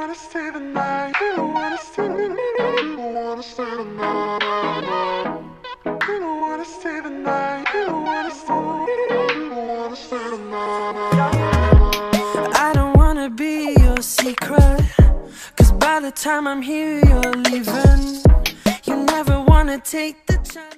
wanna stay the night. We don't wanna stay the night. You don't wanna stay the night. You don't wanna stay the night. You don't wanna stay. You don't wanna stay the night. I don't wanna be your secret. Cause by the time I'm here, you're leaving. You never wanna take the chance.